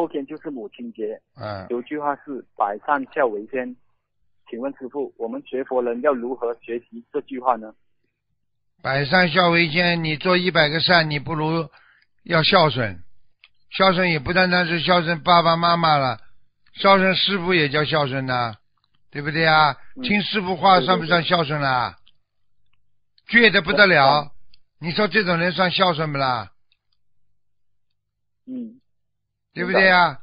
后天就是母亲节，嗯，有句话是“百善孝为先”，请问师傅，我们学佛人要如何学习这句话呢？百善孝为先，你做一百个善，你不如要孝顺。孝顺也不单单是孝顺爸爸妈妈了，孝顺师傅也叫孝顺呐、对不对啊？嗯听师傅话算不算孝顺啦？倔的不得了，你说这种人算孝顺不啦？嗯，对不对啊？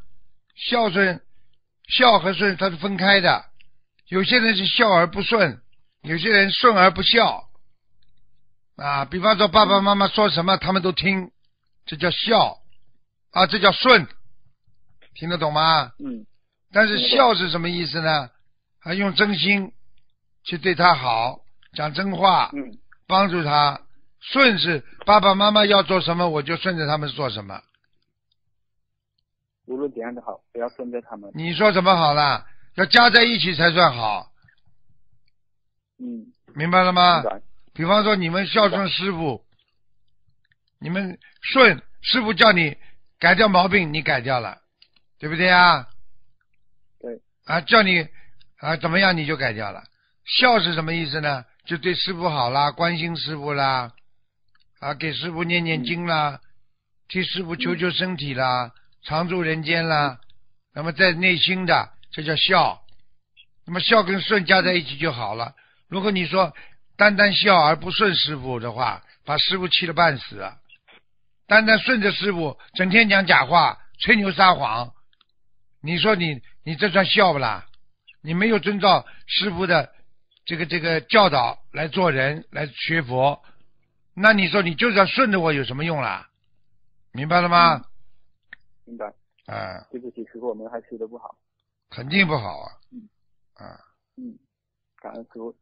孝顺，孝和顺它是分开的。有些人是孝而不顺，有些人顺而不孝。啊，比方说爸爸妈妈说什么他们都听，这叫孝啊，这叫顺，听得懂吗？嗯但是孝是什么意思呢？啊，用真心去对他好，讲真话，嗯帮助他。顺是爸爸妈妈要做什么，我就顺着他们做什么。无论怎样都好，不要跟着他们。你说什么好了？要加在一起才算好，嗯，明白了吗。比方说你们孝顺师傅，你们顺师傅叫你改掉毛病，你改掉了，对不对啊？对。啊，叫你啊怎么样你就改掉了。孝是什么意思呢？就对师傅好啦，关心师傅啦，啊，给师傅念念经啦，替师傅求求身体啦，常住人间啦。那么在内心的，这叫孝。那么孝跟顺加在一起就好了。如果你说单单孝而不顺师傅的话，把师傅气得半死啊！单单顺着师傅，整天讲假话、吹牛撒谎，你说你你这算孝不啦？你没有遵照师傅的这个这个教导来做人，来学佛，那你说你就算顺着我有什么用啦？明白了吗？明白。啊，对不起，师傅，我们还修的不好。肯定不好啊！嗯啊。嗯，感恩师傅。